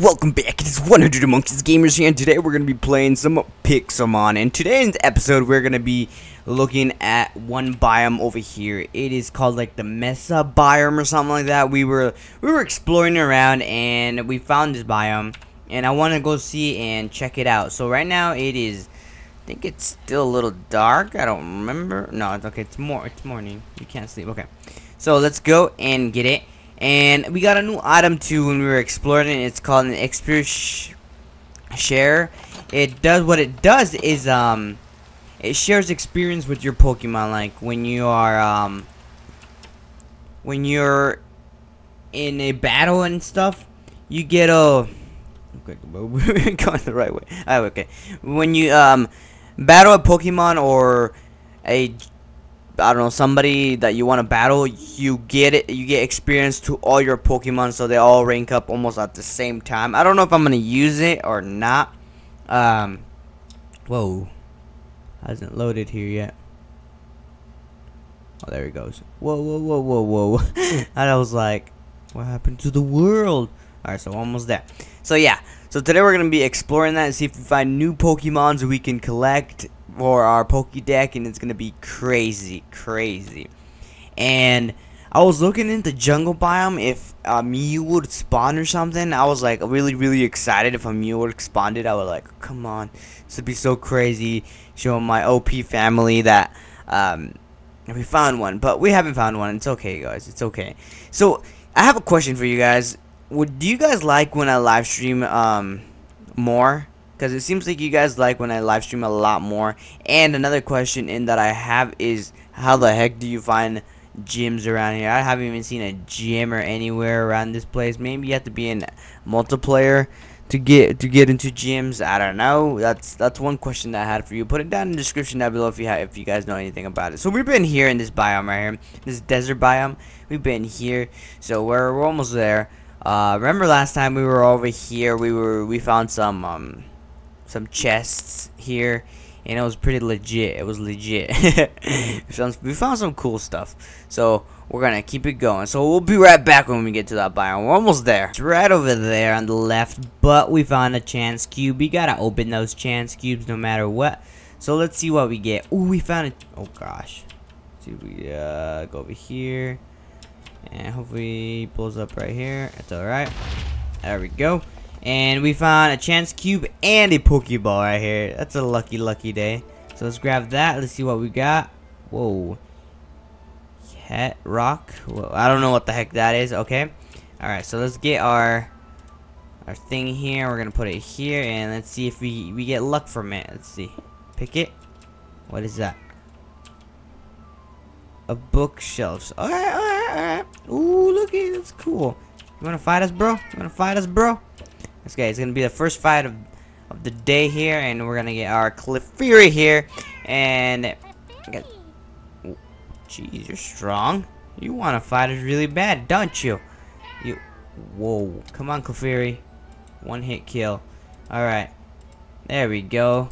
welcome back. It is 100 Monkeys Gamers here, and today we're going to be playing some Pixelmon. And today's episode, we're going to be looking at one biome over here. It is called like the Mesa biome or something like that. We were we were exploring around and we found this biome, and I want to go see and check it out. So right now it is, I think it's still a little dark. I don't remember. No, it's okay. It's more. It's morning. You can't sleep. Okay, so let's go and get it. And we got a new item too when we were exploring it. It's called an experience share. It does what it does is um it shares experience with your Pokemon like when you are um when you're in a battle and stuff, you get a okay, going the right way. Oh, okay. When you um battle a Pokemon or a I don't know somebody that you want to battle, you get it. You get experience to all your Pokemon, so they all rank up almost at the same time. I don't know if I'm gonna use it or not. Um, whoa, hasn't loaded here yet. Oh, there he goes. Whoa, whoa, whoa, whoa, whoa. and I was like, what happened to the world? All right, so almost there. So yeah, so today we're gonna be exploring that and see if we find new Pokemons we can collect for our Pokédex, and it's gonna be crazy, crazy. And I was looking into the jungle biome if a Mew would spawn or something. I was like really, really excited if a Mew would spawn it. I was like, come on, this would be so crazy. Showing my OP family that um, we found one, but we haven't found one. It's okay, guys. It's okay. So I have a question for you guys. Would do you guys like when I live stream um, more? Because it seems like you guys like when I live stream a lot more. And another question in that I have is how the heck do you find gyms around here? I haven't even seen a gym or anywhere around this place. Maybe you have to be in multiplayer to get to get into gyms. I don't know. That's that's one question that I had for you. Put it down in the description down below if you have, if you guys know anything about it. So we've been here in this biome right here, this desert biome. We've been here, so we're, we're almost there. Uh, remember last time we were over here? We were we found some um some chests here and it was pretty legit. It was legit. We, found, we found some cool stuff. So we're gonna keep it going. So we'll be right back when we get to that biome. We're almost there. It's right over there on the left but we found a chance cube. We gotta open those chance cubes no matter what. So let's see what we get. Oh we found it oh gosh. Let's see we uh go over here. And hopefully he pulls up right here. It's all right. There we go and we found a chance cube and a Pokeball right here. That's a lucky, lucky day. So let's grab that. Let's see what we got. Whoa. Heat rock. Whoa, I don't know what the heck that is. Okay. Alright, so let's get our our thing here. We're gonna put it here and let's see if we we get luck from it. Let's see. Pick it. What is that? A bookshelf. Alright, alright, alright. Ooh, look at it. That's cool. You wanna fight us, bro? You wanna fight us, bro? This guy is gonna be the first fight of of the day here, and we're gonna get our Clefairy here, and. Jeez, you're strong. You want to fight us really bad, don't you? You. Whoa! Come on, Clefairy. One hit kill. All right. There we go.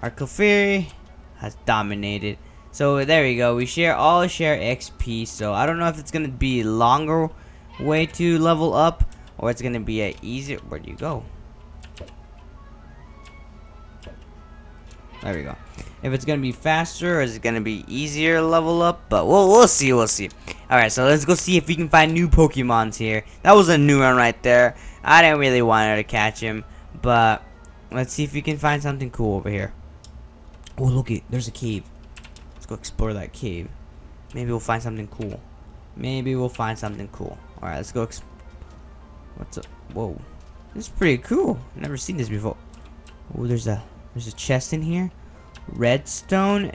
Our Clefairy has dominated. So there we go. We share all share XP. So I don't know if it's gonna be longer way to level up or it's gonna be easier where do you go? There we go. If it's gonna be faster or is it gonna be easier level up? But we'll, we'll see we'll see. Alright so let's go see if we can find new pokemons here. That was a new one right there. I didn't really want to catch him but let's see if we can find something cool over here. Oh look it there's a cave. Let's go explore that cave. Maybe we'll find something cool. Maybe we'll find something cool. Alright let's go explore What's up? Whoa. This is pretty cool. Never seen this before. Oh, there's a there's a chest in here. Redstone.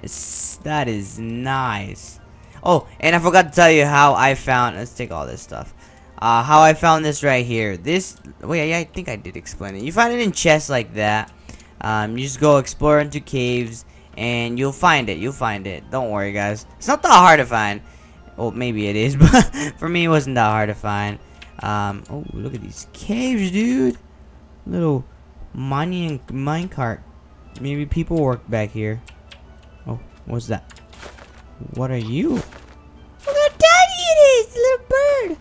That is nice. Oh, and I forgot to tell you how I found. Let's take all this stuff. Uh, how I found this right here. This. Wait, I, I think I did explain it. You find it in chests like that. Um, you just go explore into caves, and you'll find it. You'll find it. Don't worry, guys. It's not that hard to find. Well, maybe it is, but for me, it wasn't that hard to find. Um, oh, look at these caves, dude. Little mining minecart. Maybe people work back here. Oh, what's that? What are you? Look how tiny it is, little bird.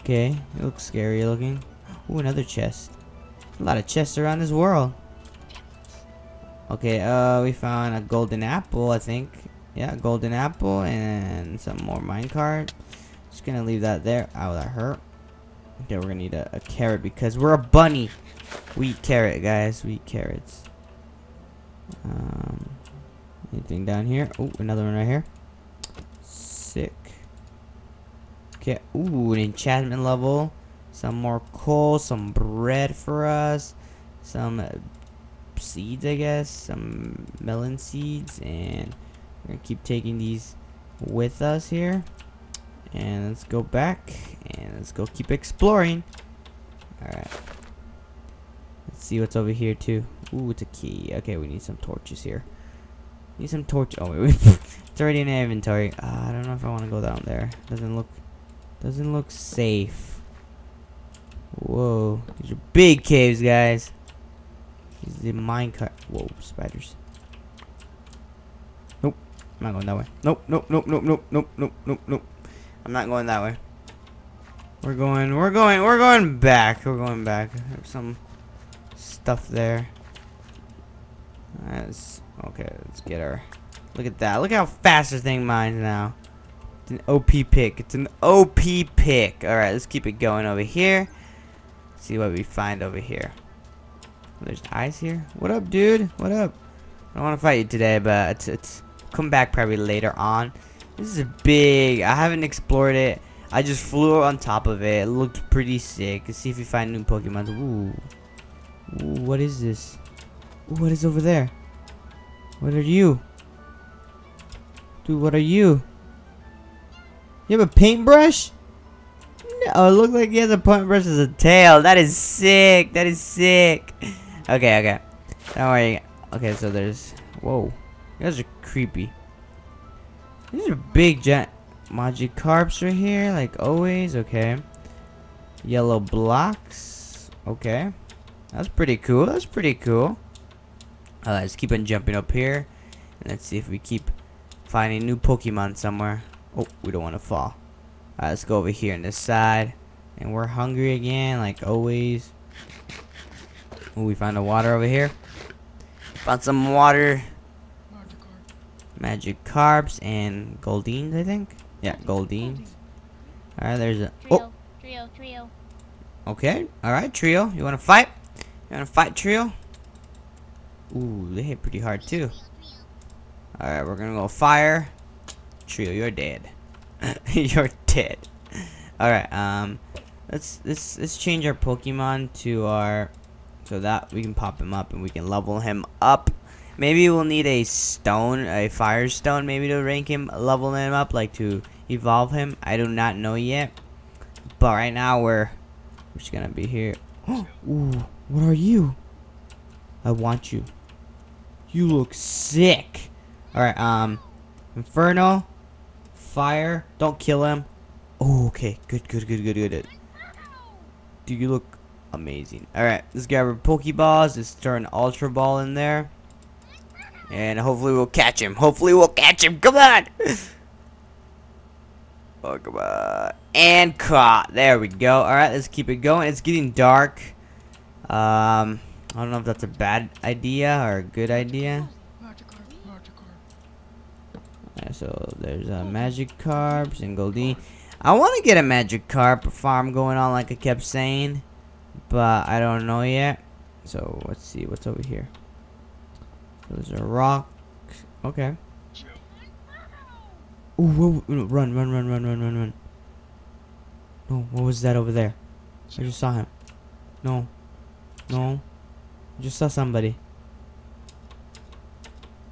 Okay, it looks scary looking. Ooh, another chest. A lot of chests around this world. Okay, uh, we found a golden apple, I think. Yeah, golden apple and some more minecart. Just gonna leave that there. Ow, that hurt. Okay, we're gonna need a, a carrot because we're a bunny. We eat carrot, guys. We eat carrots. Um, anything down here? Oh, another one right here. Sick. Okay. Ooh, an enchantment level. Some more coal. Some bread for us. Some seeds, I guess. Some melon seeds. And we're to keep taking these with us here. And let's go back. And let's go keep exploring. Alright. Let's see what's over here, too. Ooh, it's a key. Okay, we need some torches here. Need some torch. Oh, wait, it's already in the inventory. Uh, I don't know if I want to go down there. Doesn't look, doesn't look safe. Whoa, these are big caves, guys. These are the minecart. Whoa, spiders. Nope, I'm not going that way. Nope, nope, nope, nope, nope, nope, nope, nope, nope. I'm not going that way. We're going, we're going, we're going back. We're going back. There's some stuff there. That's okay. Let's get her. Look at that. Look how fast this thing mines now. It's an OP pick. It's an OP pick. All right, let's keep it going over here. See what we find over here. There's eyes here. What up, dude? What up? I don't want to fight you today, but it's, it's come back probably later on. This is big. I haven't explored it. I just flew on top of it. It looked pretty sick. Let's see if we find new Pokemon. Ooh. Ooh what is this? Ooh, what is over there? What are you? Dude, what are you? You have a paintbrush? No, it looks like he has a paintbrush as a tail. That is sick. That is sick. Okay, okay. Don't worry. Okay, so there's... Whoa. You guys are creepy. These are big giant Magikarps right here, like always. Okay. Yellow blocks. Okay. That's pretty cool. That's pretty cool. Uh, let's keep on jumping up here. And let's see if we keep finding new Pokemon somewhere. Oh, we don't want to fall. Alright, let's go over here on this side. And we're hungry again, like always. Oh, we found the water over here. Found some water. Magikarps and Goldeens, I think. Yeah, Goldeens. Alright, there's a... Trio, Oh, trio, trio. okay. Alright, Trio. You want to fight? You want to fight, Trio? Ooh, they hit pretty hard, too. Alright, we're gonna go fire. Trio, you're dead. you're dead. Alright, um let's let's let's change our Pokemon to our so that we can pop him up and we can level him up. Maybe we'll need a stone, a fire stone maybe to rank him level him up, like to evolve him. I do not know yet. But right now we're we're just gonna be here. Ooh, what are you? I want you. You look sick. Alright, um Inferno. Fire. Don't kill him. Oh, okay. Good, good, good, good, good. Dude, you look amazing. Alright, let's grab our Pokeballs. Let's throw an Ultra Ball in there. And hopefully we'll catch him. Hopefully we'll catch him. Come on! Oh, come on. And caught. There we go. Alright, let's keep it going. It's getting dark. Um, I don't know if that's a bad idea or a good idea. So there's a Magikarp and Goldeen. I want to get a Magikarp farm going on like I kept saying, but I don't know yet. So let's see what's over here. There's a rock. Okay. Ooh, whoa, run, run, run, run, run, run, run. No, what was that over there? I just saw him. No. No. I just saw somebody.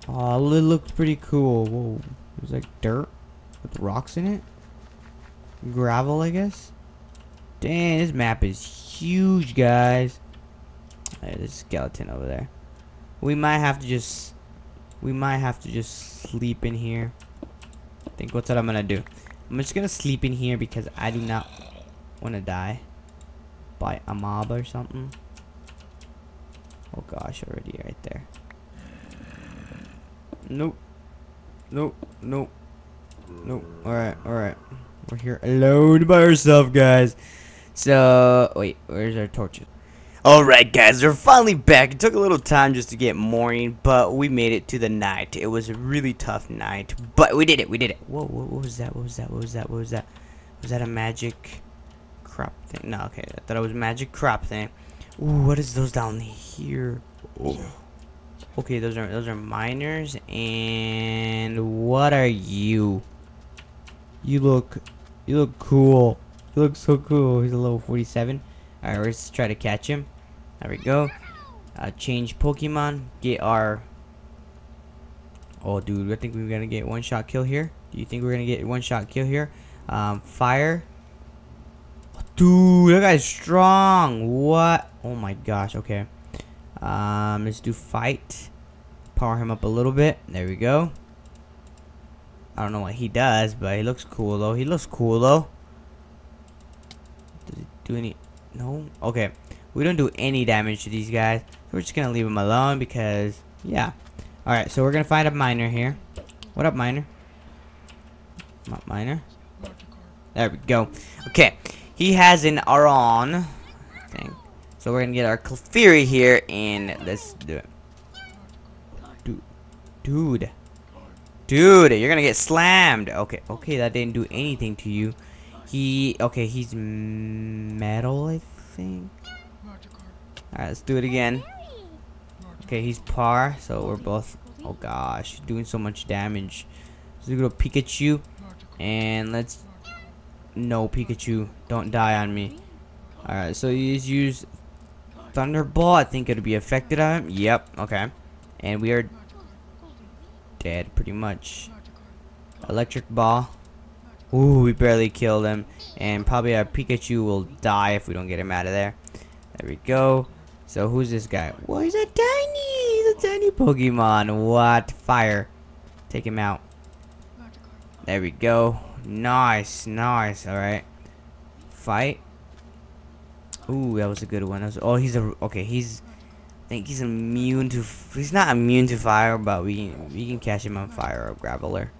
Oh, it looked pretty cool. Whoa. It was like dirt with rocks in it. Gravel, I guess. Dang, this map is huge, guys. There's a skeleton over there. We might have to just... We might have to just sleep in here. I think what's what I'm gonna do. I'm just gonna sleep in here because I do not want to die by a mob or something. Oh gosh, already right there. Nope. Nope. Nope. Nope. Alright, alright. We're here alone by ourselves, guys. So wait, where's our torches? Alright guys, we're finally back. It took a little time just to get morning, but we made it to the night. It was a really tough night, but we did it, we did it. Whoa, what was that, what was that, what was that, what was that? Was that a magic crop thing? No, okay, I thought it was a Magikarp thing. Ooh, what is those down here? Oh. Okay, those are those are miners, and what are you? You look, you look cool. You look so cool. He's a level 47. Alright, let's try to catch him. There we go. Uh, change Pokemon. Get our... Oh, dude, I think we're going to get one-shot kill here. Do you think we're going to get one-shot kill here? Um, fire. Dude, that guy's strong. What? Oh my gosh, okay. Um, let's do fight. Power him up a little bit. There we go. I don't know what he does, but he looks cool, though. He looks cool, though. Does he do any... No? Okay. We don't do any damage to these guys. We're just going to leave them alone because, yeah. Alright, so we're going to find a miner here. What up, miner? Miner? There we go. Okay. He has an Aron thing. So we're going to get our Clefairy here and let's do it. Dude. Dude. Dude, you're going to get slammed. Okay, okay, that didn't do anything to you. He, okay, he's metal, I think. Alright, let's do it again. Okay, he's par, so we're both, oh gosh, doing so much damage. Let's go to Pikachu, and let's, no, Pikachu, don't die on me. Alright, so you just use Thunderbolt, I think it'll be affected on him. Yep, okay. And we are dead, pretty much. Electric Ball. Ooh, we barely killed him. And probably our Pikachu will die if we don't get him out of there. There we go. So who's this guy? Well, he's a tiny, he's a tiny Pokemon. What? Fire. Take him out. There we go. Nice, nice. All right. Fight. Ooh, that was a good one. Was, oh, he's a okay. He's I think he's immune to. He's not immune to fire, but we we can catch him on fire or Graveler.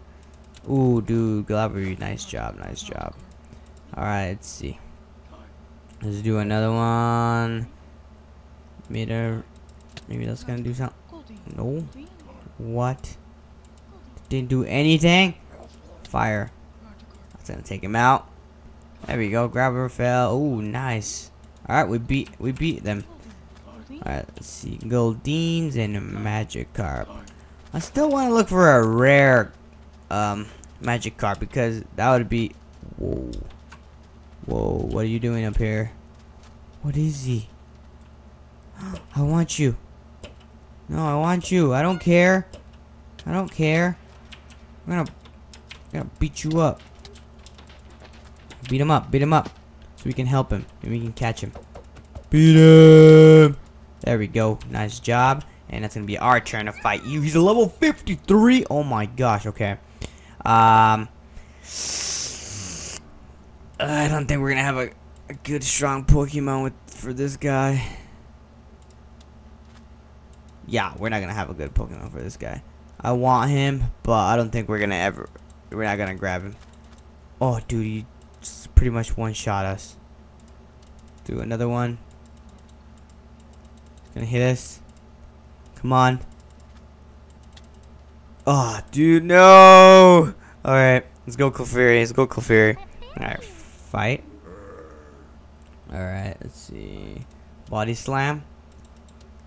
Ooh, dude, Glovery, nice job, nice job. Alright, let's see. Let's do another one. Meter. Maybe that's gonna do something. No. What? Didn't do anything? Fire. That's gonna take him out. There we go. Grab her fell. Ooh, nice. Alright, we beat we beat them. Alright, let's see. Goldeen's and Magikarp. I still want to look for a rare um, Magikarp because that would be whoa whoa what are you doing up here what is he I want you. No I want you. I don't care. I don't care. I'm gonna I'm gonna beat you up. Beat him up. Beat him up. So we can help him and we can catch him. Beat him. There we go. Nice job. And that's gonna be our turn to fight you. He's a level 53 oh my gosh. Okay. Um, I don't think we're gonna have a, a good, strong Pokemon with for this guy. Yeah, we're not gonna have a good Pokemon for this guy. I want him, but I don't think we're gonna ever. We're not gonna grab him. Oh, dude, he just pretty much one-shot us. Do another one. He's Gonna hit us. Come on. Oh, dude, no! Alright, let's go Clefairy, let's go Clefairy. Alright, fight. Alright, let's see. Body Slam.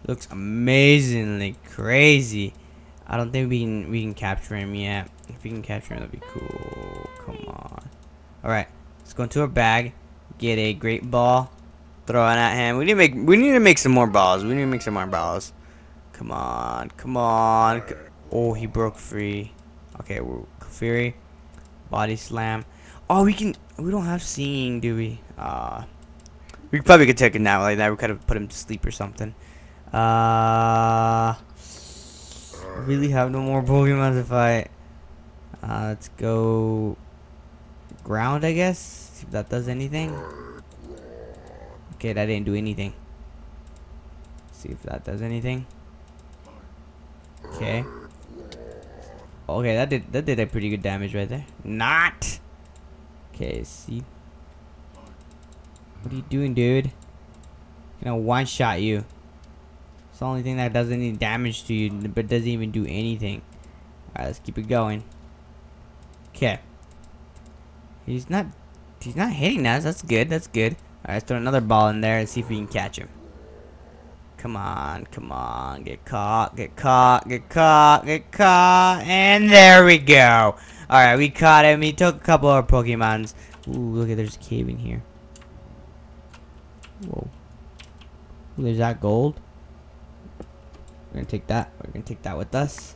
Looks amazingly crazy. I don't think we can we can capture him yet. If we can capture him, that'd be cool. Come on. Alright, let's go into a bag. Get a great ball. Throw it at him. We need to make we need to make some more balls. We need to make some more balls. Come on, come on. Oh, he broke free. Okay, we're Clefairy. Body slam. Oh, we can. We don't have seeing, do we? Uh, we probably could take a nap like that. We could have put him to sleep or something. Uh, really have no more Pokemon to fight. Uh, let's go ground, I guess. See if that does anything. Okay, that didn't do anything. See if that does anything. Okay. Okay, that did that did a pretty good damage right there. Not. Okay, see. What are you doing, dude? Gonna one shot you. It's the only thing that does any damage to you, but doesn't even do anything. Alright, let's keep it going. Okay. He's not he's not hitting us. That's good. That's good. Alright, let's throw another ball in there and see if we can catch him. Come on, come on. Get caught, get caught, get caught, get caught. And there we go. Alright, we caught him. He took a couple of Pokemons. Ooh, look at there's a cave in here. Whoa. Ooh, there's that gold. We're gonna take that. We're gonna take that with us.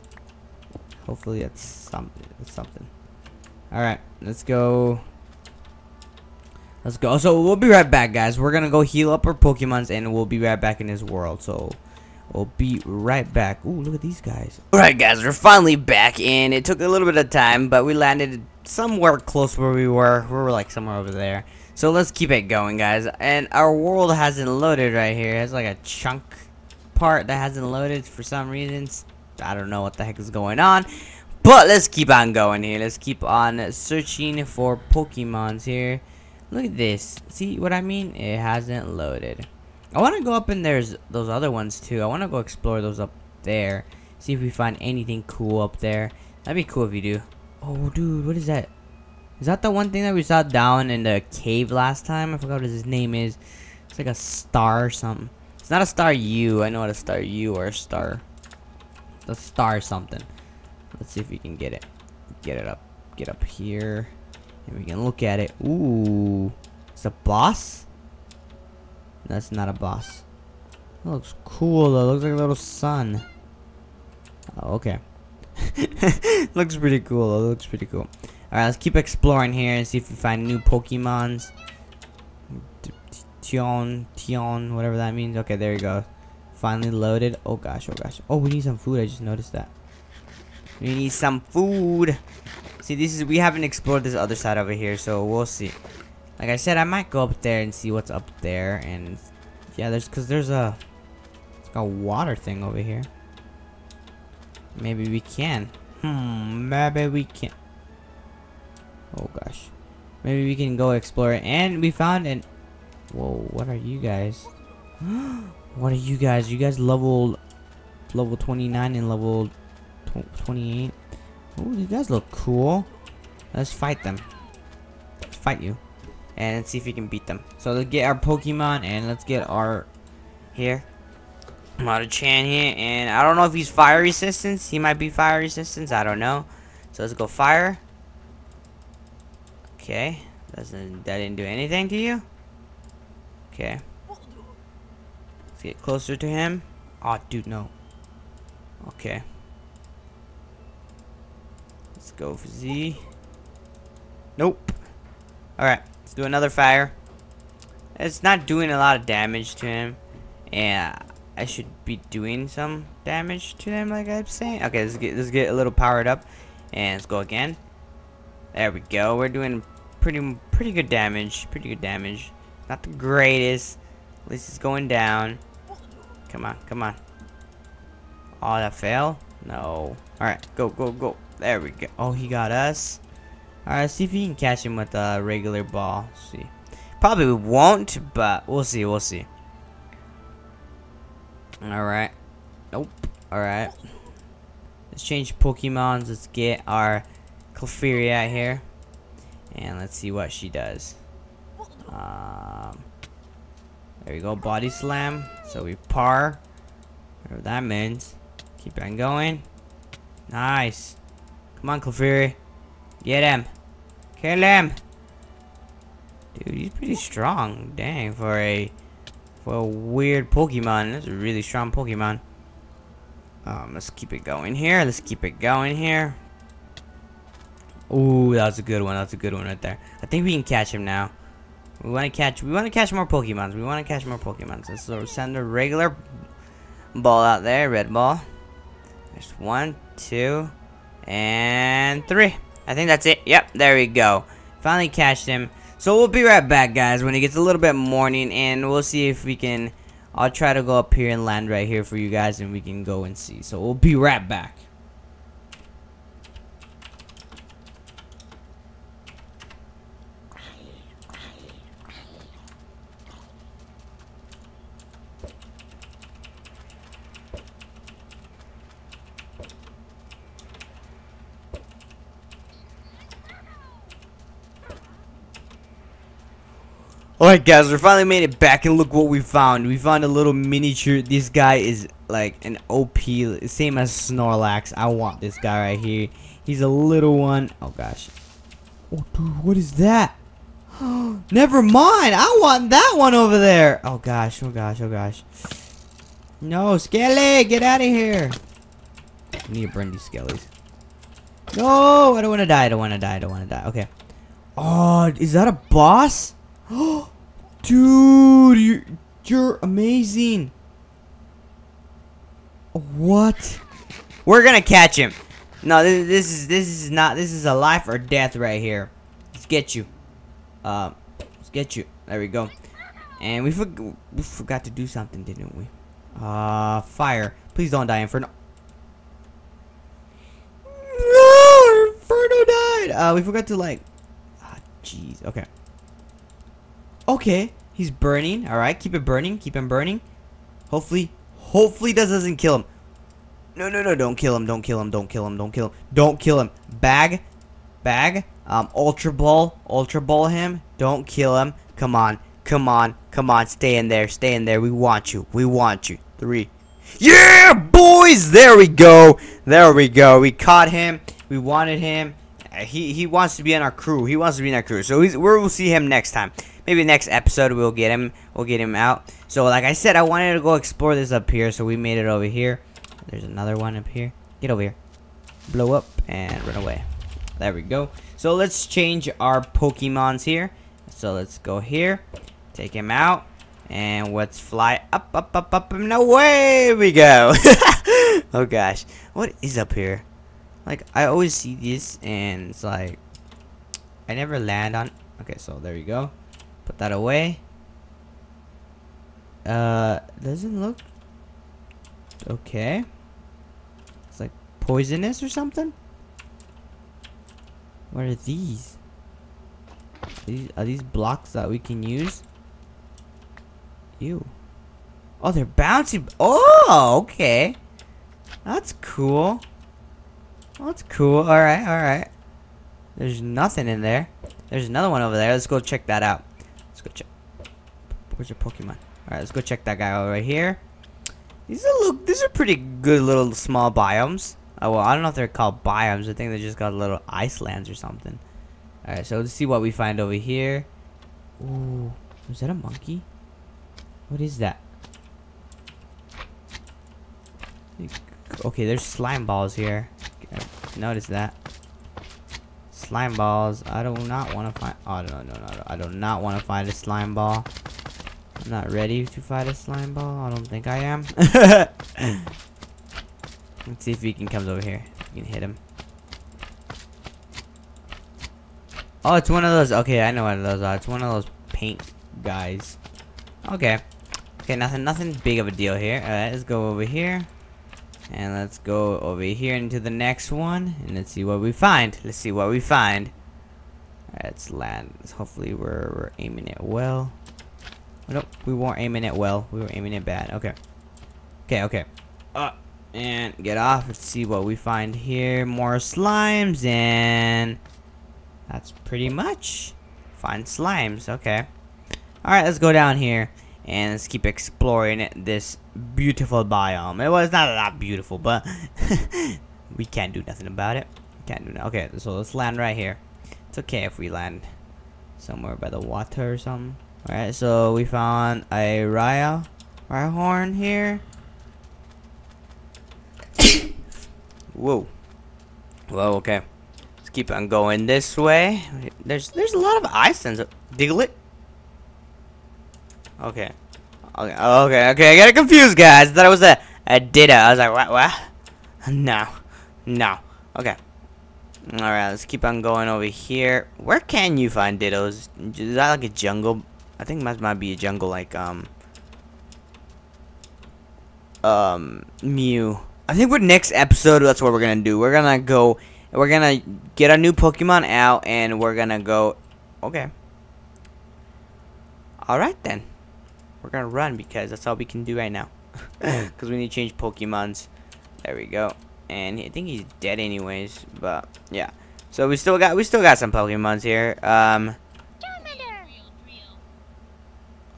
Hopefully it's something. It's something. All right, let's go. Let's go. So we'll be right back, guys. We're gonna go heal up our Pokemons, and we'll be right back in this world. So we'll be right back. Ooh, look at these guys. All right, guys, we're finally back in. It took a little bit of time, but we landed somewhere close where we were. We were like somewhere over there. So let's keep it going, guys. And our world hasn't loaded right here. It has like a chunk part that hasn't loaded for some reasons. I don't know what the heck is going on. But let's keep on going here. Let's keep on searching for Pokemons here. Look at this. See what I mean? It hasn't loaded. I want to go up and there's those other ones too. I want to go explore those up there. See if we find anything cool up there. That'd be cool if you do. Oh, dude, what is that? Is that the one thing that we saw down in the cave last time? I forgot what his name is. It's like a star or something. It's not a Staryu. I know what a Staryu or a star. A star something. Let's see if we can get it. Get it up. Get up here. And we can look at it. Ooh. It's a boss? That's not a boss. Looks cool though. Looks like a little sun. Oh, okay. looks pretty cool though. Looks pretty cool. Alright, let's keep exploring here and see if we find new Pokemons. Tion, Tion, whatever that means. Okay, there you go. Finally loaded. Oh gosh, oh gosh. Oh, we need some food. I just noticed that. We need some food. See, this is we haven't explored this other side over here, so we'll see. Like I said, I might go up there and see what's up there, and yeah, there's because there's a it's like a water thing over here. Maybe we can. Hmm, maybe we can. Oh gosh. Maybe we can go explore it. And we found an... Whoa, what are you guys? what are you guys? You guys level level 29 and level 28. Oh, you guys look cool. Let's fight them. Fight you. And see if we can beat them. So let's get our Pokemon and let's get our... Here. come out of Chan here. And I don't know if he's fire resistance. He might be fire resistance. I don't know. So let's go fire. Okay. Doesn't that didn't do anything to you? Okay. Let's get closer to him. Oh, dude, no. Okay. Let's go for Z. Nope. Alright, let's do another fire. It's not doing a lot of damage to him. And I should be doing some damage to him, like I'm saying. Okay, let's get let's get a little powered up. And let's go again. There we go. We're doing pretty pretty good damage. Pretty good damage. Not the greatest. At least it's going down. Come on, come on. Oh, that fail? No. Alright, go, go, go. There we go. Oh, he got us. Alright, see if we can catch him with a regular ball. Let's see. Probably won't, but we'll see, we'll see. Alright. Nope. Alright. Let's change Pokemons. Let's get our Clefairy out here. And let's see what she does. Um, there we go, body slam. So we par. Whatever that means. Keep on going. Nice. Come on, Clefairy. Get him. Kill him. Dude, he's pretty strong. Dang, for a for a weird Pokemon. That's a really strong Pokemon. Um, let's keep it going here. Let's keep it going here. Ooh, that was a good one. That's a good one right there. I think we can catch him now. We want to catch. We want to catch more Pokemons. We want to catch more Pokemons. So send a regular ball out there, red ball. There's one, two, and three. I think that's it. Yep, there we go. Finally catched him. So we'll be right back, guys, when it gets a little bit morning, and we'll see if we can. I'll try to go up here and land right here for you guys, and we can go and see. So we'll be right back. Alright guys, we finally made it back and look what we found. We found a little miniature. This guy is like an OP, same as Snorlax. I want this guy right here. He's a little one. Oh gosh. Oh dude, what is that? Never mind. I want that one over there. Oh gosh, oh gosh, oh gosh. No, Skelly, get out of here. I need to burn these Skellies. No, I don't want to die. I don't want to die. I don't want to die. Okay. Oh, is that a boss? Dude, you're, you're amazing. What? We're gonna catch him. No, this, this is this is not. This is a life or death right here. Let's get you. Uh, let's get you. There we go. And we, for we forgot to do something, didn't we? Uh, fire. Please don't die, Inferno. No, Inferno died. Uh, we forgot to like. Ah, oh, jeez. Okay. Okay, he's burning. All right, keep it burning. Keep him burning. Hopefully, hopefully that doesn't kill him. No, no, no! Don't kill him! Don't kill him! Don't kill him! Don't kill him! Don't kill him! Bag, bag. Um, ultra ball, ultra ball him. Don't kill him. Come on, come on, come on! Stay in there, stay in there. We want you. We want you. Three. Yeah, boys! There we go. There we go. We caught him. We wanted him. He he wants to be in our crew. He wants to be in our crew. So we'll see him next time maybe next episode we'll get him we'll get him out. So like I said I wanted to go explore this up here so we made it over here. There's another one up here. Get over here. Blow up and run away. There we go. So let's change our Pokemons here. So let's go here take him out and let's fly up up up up and away we go. Oh gosh. What is up here? Like I always see this and it's like I never land on okay so there you go Put that away. Uh, doesn't look okay. It's like poisonous or something. What are these? Are these are these blocks that we can use? Ew. Oh, they're bouncy. Oh, okay. That's cool. That's cool. All right, all right. There's nothing in there. There's another one over there. Let's go check that out. Let's go check. Where's your Pokemon? Alright, let's go check that guy over here. These are look these are pretty good little small biomes. Oh well I don't know if they're called biomes, I think they just got little ice lands or something. Alright, so let's see what we find over here. Ooh, is that a monkey? What is that? Okay, there's slime balls here. Notice that slime balls. I do not want to find. Oh no no no! I do not want to find a slime ball. I'm not ready to fight a slime ball. I don't think I am. Let's see if Vegan comes over here. We can hit him. Oh, it's one of those. Okay, I know what those are. It's one of those paint guys. Okay. Okay, nothing, nothing big of a deal here. Alright, let's go over here. And let's go over here into the next one. And let's see what we find. Let's see what we find. let's land. Hopefully we're, we're aiming it well. Oh, nope, we weren't aiming it well. We were aiming it bad. Okay. Okay, okay. Uh, and get off. Let's see what we find here. More slimes and... That's pretty much. Find slimes. Okay. Alright, let's go down here and let's keep exploring this beautiful biome. It was not that beautiful, but we can't do nothing about it. Can't do. Okay, so let's land right here. It's okay if we land somewhere by the water or something. Alright, so we found a Raya, horn here. Whoa. Well, okay. Let's keep on going this way. There's there's a lot of ice and Diglett. Okay. Okay, okay, okay, I got confused, guys. I thought it was a, a Ditto. I was like, what, what? No. No. Okay. Alright, let's keep on going over here. Where can you find Dittos? Is that like a jungle? I think that might be a jungle like, um... Um, Mew. I think with next episode, that's what we're gonna do. We're gonna go... We're gonna get a new Pokemon out, and we're gonna go... Okay. Alright, then. We're gonna run because that's all we can do right now. Because we need to change Pokemons. There we go. And I think he's dead anyways. But yeah. So we still got we still got some Pokemons here. Um.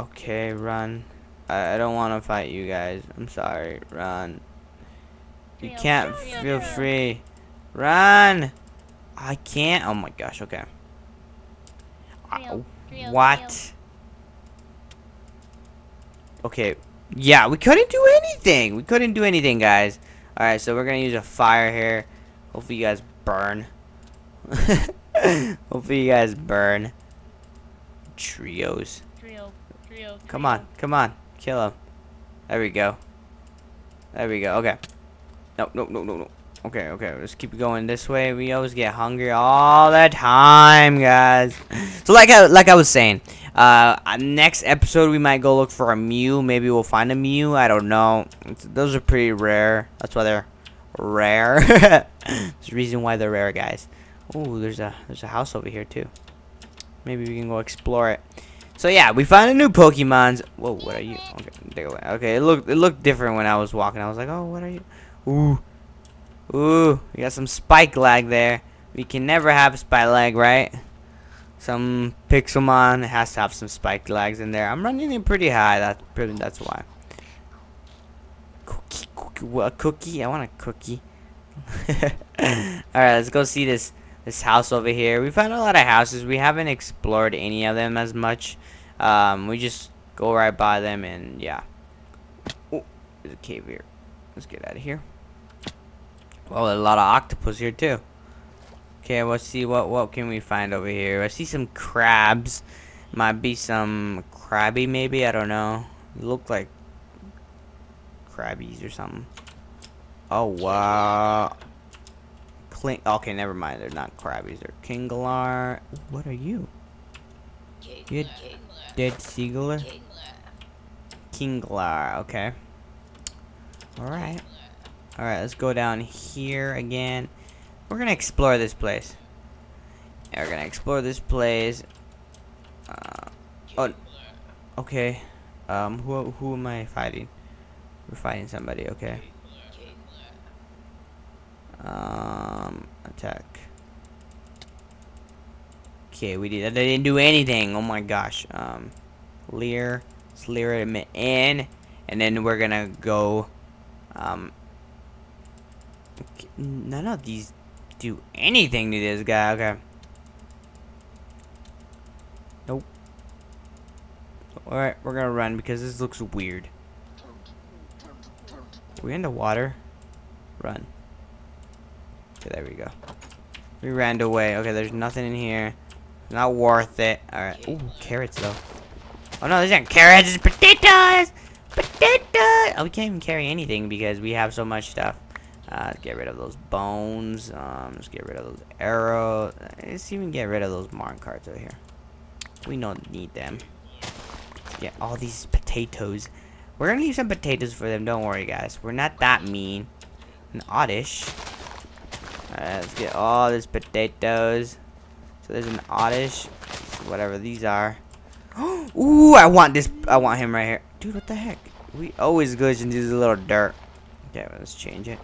Okay, run. I, I don't want to fight you guys. I'm sorry. Run. You can't feel free. Run! I can't. Oh my gosh, okay. Uh, what? Okay. Yeah, we couldn't do anything. We couldn't do anything, guys. Alright, so we're going to use a fire here. Hopefully you guys burn. Hopefully you guys burn. Trios. Trio, trio, Come on, come on, kill him. There we go. There we go. Okay. No, no, no, no, no. Okay, okay. Let's keep going this way. We always get hungry all the time, guys. So, like I like I was saying, uh, uh, next episode we might go look for a Mew. Maybe we'll find a Mew. I don't know. It's, those are pretty rare. That's why they're rare. There's a reason why they're rare, guys. Oh, there's a there's a house over here too. Maybe we can go explore it. So yeah, we found a new Pokemons. Whoa, what are you? Okay. Okay, it looked it looked different when I was walking. I was like, oh, what are you? Ooh, ooh, we got some spike lag there. We can never have spike lag, right? Some Pixelmon has to have some spike lags in there. I'm running it pretty high. That's. That's why. Cookie, cookie, what, cookie? I want a cookie. All right, let's go see this this house over here. We found a lot of houses. We haven't explored any of them as much. Um, we just go right by them and yeah. Oh, there's a cave here. Let's get out of here. Well, a lot of octopus here too. Okay, let's see what what can we find over here. I see some crabs. Might be some Krabby maybe. I don't know. Look like Krabbies or something. Oh wow. Cling. Okay, never mind. They're not Krabbies. They're Kingler. What are you? You dead seagler? Kingler. Okay. All right. All right. Let's go down here again. We're gonna explore this place. Yeah, we're gonna explore this place. Uh, oh. Okay. Um. Who who am I fighting? We're fighting somebody. Okay. Um, attack. Okay, we did. They didn't do anything. Oh my gosh. Um, Leer, let's leer him in, and then we're gonna go. Um, none of these do anything to this guy. Okay. Nope. All right, we're gonna run because this looks weird. we in the water? Run. Okay, there we go. We ran away. Okay, there's nothing in here. Not worth it. Alright. Ooh, carrots though. Oh no, these aren't carrots, it's potatoes! Potatoes! Oh, we can't even carry anything because we have so much stuff. Uh, get rid of those bones. Um, let's get rid of those arrows. Let's even get rid of those mark cards over here. We don't need them. Get all these potatoes. We're gonna leave some potatoes for them, don't worry guys. We're not that mean. And oddish. Alright, let's get all these potatoes. So there's an oddish, whatever these are. Ooh, I want this. I want him right here. Dude, what the heck? We always glitch into this little dirt. Okay, let's change it.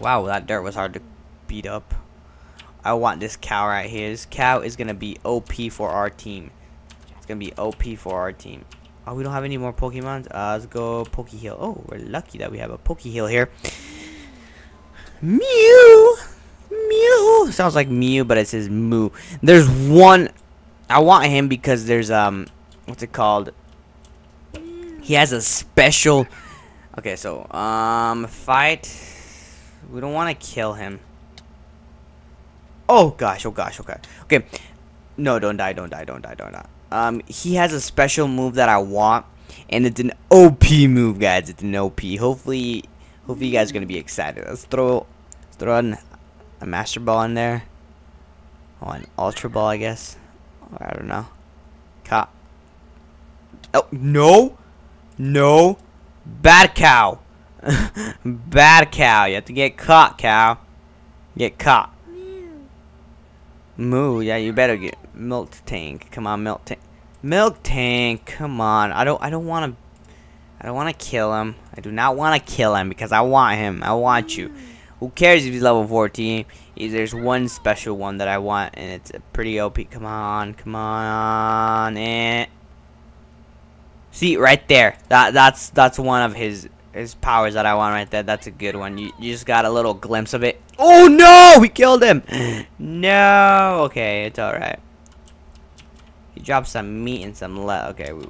Wow, that dirt was hard to beat up. I want this cow right here. This cow is gonna be OP for our team. It's gonna be OP for our team. Oh, we don't have any more Pokemons. Uh, let's go Poke Hill. Oh, we're lucky that we have a Poke Hill here. Mew! Mew! Sounds like Mew, but it says Moo. There's one... I want him because there's, um... What's it called? He has a special... Okay, so, um... Fight... We don't want to kill him. Oh, gosh, oh, gosh, okay. Okay. No, don't die, don't die, don't die, don't die. Um, he has a special move that I want. And it's an OP move, guys. It's an OP. Hopefully... Hopefully you guys are gonna be excited. Let's throw, let's throw an, a master ball in there. Oh, an ultra ball, I guess. I don't know. Cop. Oh no, no, bad cow. bad cow. You have to get caught, cow. Get caught. Moo. Yeah, you better get milk tank. Come on, Miltank. Milk tank. Come on. I don't. I don't want to. I don't want to kill him. I do not want to kill him because I want him. I want you. Who cares if he's level 14? There's one special one that I want, and it's a pretty OP. Come on, come on, and See right there. That that's that's one of his his powers that I want right there. That's a good one. You you just got a little glimpse of it. Oh no! We killed him. No. Okay, it's all right. He dropped some meat and some le. Okay, we,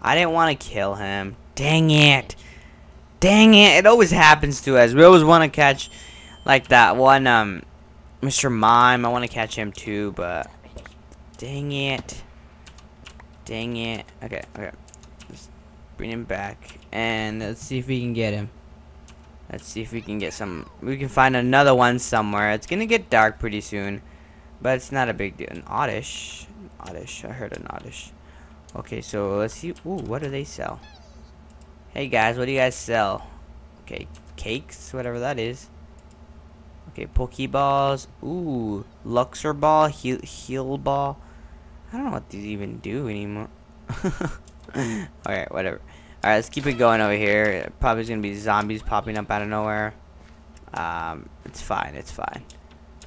I didn't want to kill him. Dang it. Dang it. It always happens to us. We always want to catch like that one um Mr. Mime. I want to catch him too, but dang it. Dang it. Okay, okay. Let's bring him back and let's see if we can get him. Let's see if we can get some we can find another one somewhere. It's gonna get dark pretty soon. But it's not a big deal. An oddish. Oddish. I heard an oddish. Okay, so let's see. Ooh, what do they sell? Hey guys, what do you guys sell? Okay, cakes, whatever that is. Okay, Pokeballs. Ooh, Luxury Ball, Heal, heal Ball. I don't know what these even do anymore. Alright, whatever. Alright, let's keep it going over here. Probably gonna be zombies popping up out of nowhere. Um, it's fine, it's fine.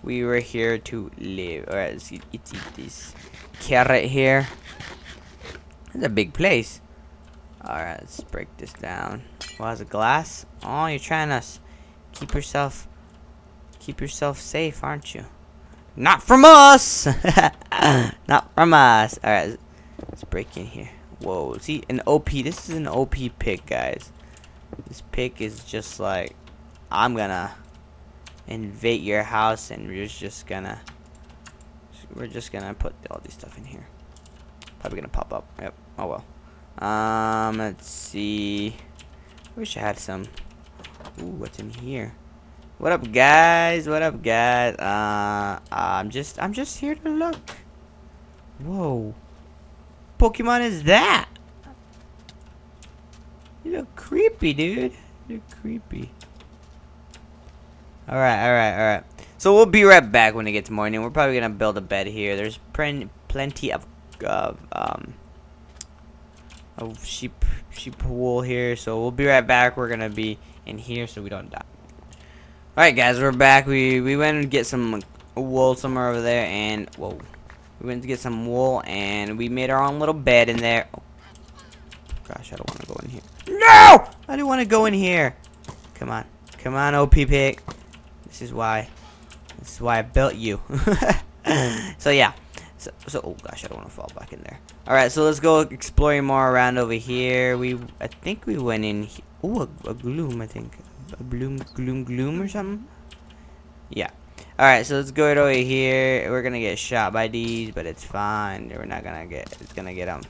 We were here to live. Alright, let's eat, eat, eat this carrot here. It's a big place. Alright, let's break this down. Well, has a glass? Oh, you're trying to keep yourself keep yourself safe, aren't you? Not from us! Not from us. Alright, let's break in here. Whoa, see, an OP. This is an OP pick, guys. This pick is just like, I'm gonna invade your house and we're just gonna, we're just gonna put all this stuff in here. Probably gonna pop up. Yep. Oh well. Um, let's see. Wish I had some. Ooh, what's in here? What up, guys? What up, guys? Uh, I'm just, I'm just here to look. Whoa. Pokemon is that? You look creepy, dude. You're creepy. Alright, alright, alright. So we'll be right back when it gets morning. We're probably gonna build a bed here. There's plenty of, of um, of sheep, sheep wool here. So we'll be right back. We're gonna be in here so we don't die. Alright, guys, we're back. We we went and get some wool somewhere over there, and whoa. We went to get some wool and we made our own little bed in there. Oh, gosh, I don't want to go in here. No! I don't want to go in here. Come on. Come on, OP pick. This is why. This is why I built you. so, yeah. So, so, oh gosh, I don't want to fall back in there. Alright, so let's go exploring more around over here. We, I think we went in Oh, a, a gloom, I think. A bloom, gloom, gloom or something? Yeah. Alright, so let's go over here. We're gonna get shot by these, but it's fine. We're not gonna get, it's gonna get him.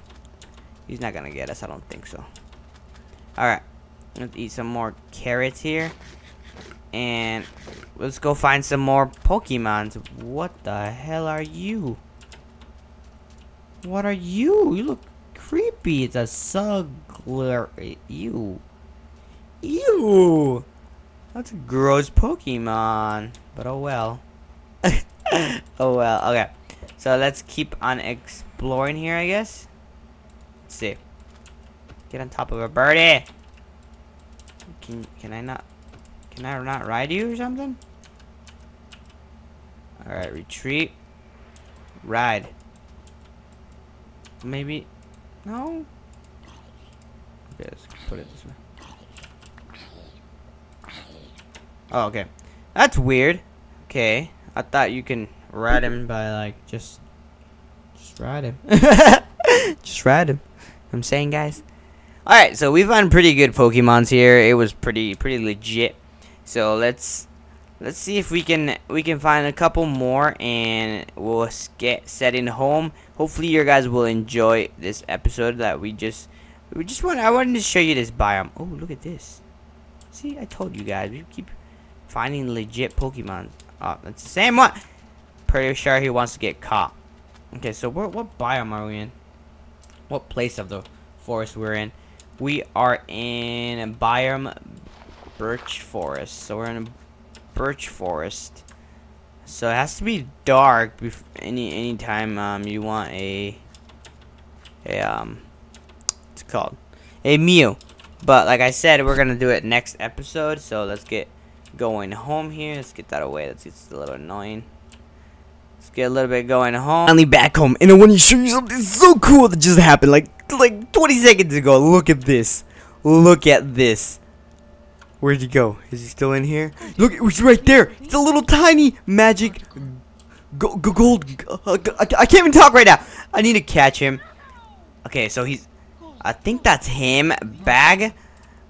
He's not gonna get us, I don't think so. Alright, let's eat some more carrots here. And let's go find some more Pokemons. What the hell are you? What are you? You look creepy. It's a Sugler. You. Ew. That's a gross Pokemon. But oh well. oh well. Okay. So let's keep on exploring here, I guess. Let's see. Get on top of a birdie. Can can I not can I not ride you or something? Alright, retreat. Ride. Maybe no? Okay, let's put it this way. Oh, okay. That's weird. Okay. I thought you can ride him by like just just ride him. just ride him. I'm saying guys. Alright, so we found pretty good Pokemons here. It was pretty pretty legit. So let's let's see if we can we can find a couple more and we'll get setting home. Hopefully you guys will enjoy this episode that we just we just want I wanted to show you this biome. Oh look at this. See I told you guys we keep finding legit Pokemon. Oh, that's the same one. Pretty sure he wants to get caught. Okay, so what what biome are we in? What place of the forest we're in? We are in biome birch forest. So we're in a birch forest. So it has to be dark any any time um you want a a um it's called a Mew. But like I said, we're gonna do it next episode. So let's get going home here. Let's get that away. That's it's a little annoying. Let's get a little bit going home. Finally back home, and I want to show you something so cool that just happened, like like 20 seconds ago. Look at this. Look at this. Where'd he go? Is he still in here? Look, he's right there. It's a little tiny magic go, go, gold. Uh, I can't even talk right now. I need to catch him. Okay, so he's. I think that's him. Bag.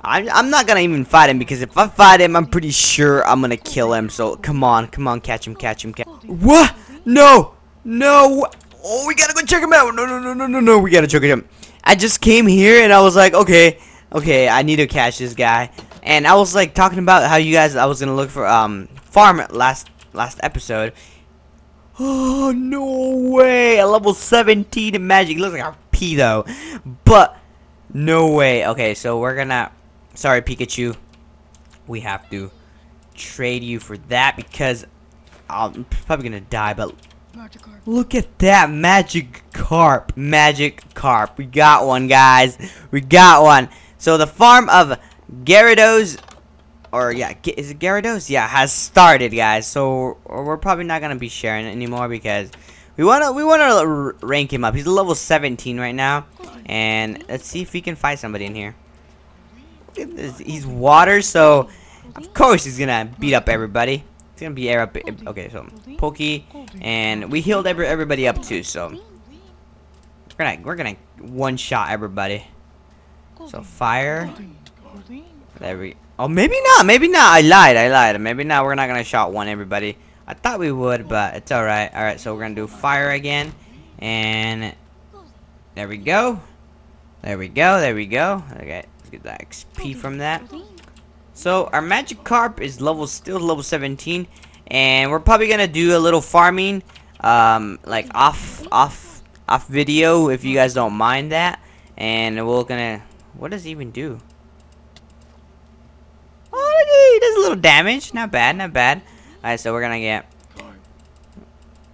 I'm, I'm not gonna even fight him because if I fight him, I'm pretty sure I'm gonna kill him. So come on, come on, catch him, catch him, catch. What? No, no. Oh, we gotta go check him out. No, no, no, no, no, no. We gotta check him. I just came here and I was like, okay, okay, I need to catch this guy. And I was like talking about how you guys, I was gonna look for um farm last last episode. Oh no way! A level 17 in magic. Looks like a P though, but no way. Okay, so we're gonna. Sorry, Pikachu. We have to trade you for that because I'm probably gonna die. But look at that magic carp. Magic carp. We got one, guys. We got one. So the farm of Gyarados, or yeah, is it Gyarados? Yeah, has started, guys. So we're probably not gonna be sharing it anymore because we wanna we wanna rank him up. He's level 17 right now, and let's see if we can find somebody in here. He's water, so of course he's gonna beat up everybody. It's gonna be air up. Okay, so Pokey, and we healed every, everybody up too. So we're gonna we're gonna one shot everybody. So fire. There we. Oh, maybe not. Maybe not. I lied. I lied. Maybe not. We're not gonna shot one everybody. I thought we would, but it's all right. All right. So we're gonna do fire again, and there we go. There we go. There we go. Okay. Let's get that XP from that. So our Magikarp is level still level 17, and we're probably gonna do a little farming, um, like off off off video if you guys don't mind that, and we're gonna. What does he even do? Oh, he does a little damage. Not bad. Not bad. All right, so we're gonna get.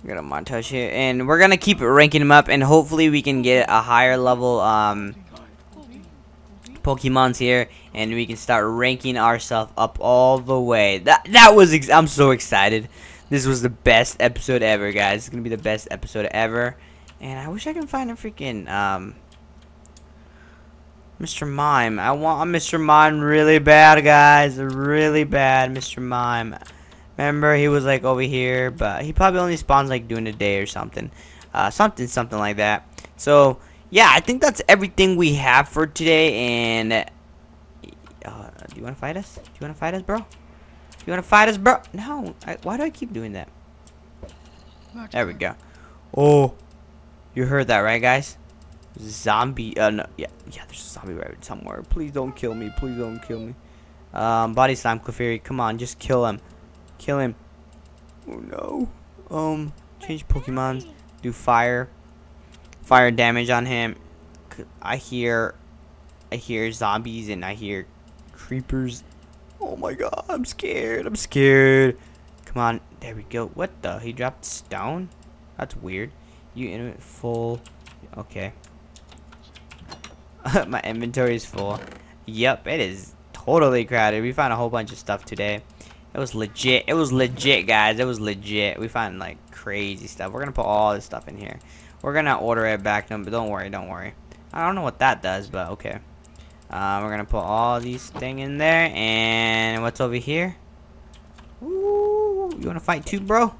Got a montage here, and we're gonna keep ranking him up, and hopefully we can get a higher level um Pokemons here, and we can start ranking ourselves up all the way. That that was I'm so excited. This was the best episode ever, guys. It's gonna be the best episode ever, and I wish I can find a freaking um Mr. Mime. I want Mr. Mime really bad, guys. Really bad, Mr. Mime. Remember, he was like over here, but he probably only spawns like during the day or something. Uh, something, something like that. So, yeah, I think that's everything we have for today. And uh, do you want to fight us? Do you want to fight us, bro? Do you want to fight us, bro? No. I, why do I keep doing that? There we go. Oh, you heard that, right, guys? Zombie. Uh, no, yeah, yeah. There's a zombie right somewhere. Please don't kill me. Please don't kill me. Um, body slam, Clefairy. Come on, just kill him. Kill him. Oh no. Um, change Pokemon. Do fire. Fire damage on him. I hear, I hear zombies and I hear creepers. Oh my god, I'm scared. I'm scared. Come on. There we go. What the? He dropped stone? That's weird. You in full. Okay. My inventory is full. Yep, it is totally crowded. We found a whole bunch of stuff today. It was legit. It was legit, guys. It was legit. We found like crazy stuff. We're gonna put all this stuff in here. We're gonna order it back, but don't worry, don't worry. I don't know what that does, but okay. Uh, we're gonna put all these thing in there, and what's over here? Ooh, you wanna fight too, bro?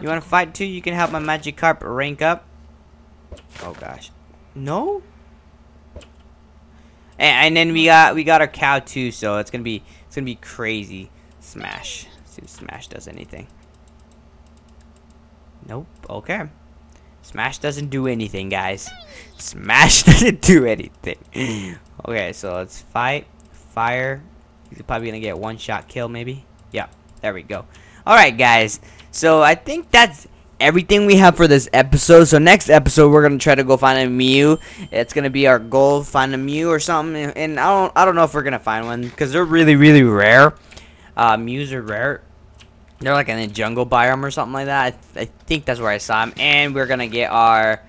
You wanna fight too? You can help my Magikarp rank up. Oh gosh, no. And, and then we got we got our cow too, so it's gonna be it's gonna be crazy. Smash. See if Smash does anything. Nope. Okay. Smash doesn't do anything, guys. Smash doesn't do anything. okay, so let's fight. Fire. He's probably gonna get one shot kill, maybe. Yeah. There we go. Alright, guys. So I think that's everything we have for this episode. So next episode, we're gonna try to go find a Mew. It's gonna be our goal, find a Mew or something. And I don't, I don't know if we're gonna find one because they're really, really rare. Uh, Mews are rare. They're like in a jungle biome or something like that. I, th I think that's where I saw him. And we're gonna get our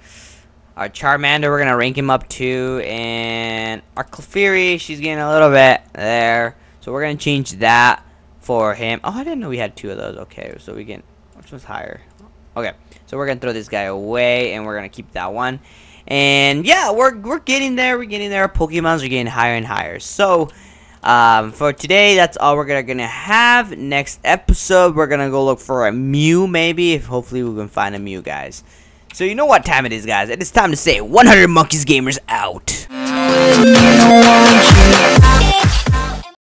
our Charmander. We're gonna rank him up too. And our Clefairy, she's getting a little bit there. So we're gonna change that for him. Oh, I didn't know we had two of those. Okay, so we can. Which one's higher? Okay, so we're gonna throw this guy away, and we're gonna keep that one. And yeah, we're we're getting there. We're getting there. Our Pokemons are getting higher and higher. So. Um, for today, that's all we're gonna, gonna have. Next episode, we're gonna go look for a Mew, maybe. If hopefully we can find a Mew, guys. So you know what time it is, guys. It is time to say 100 Monkeys Gamers out.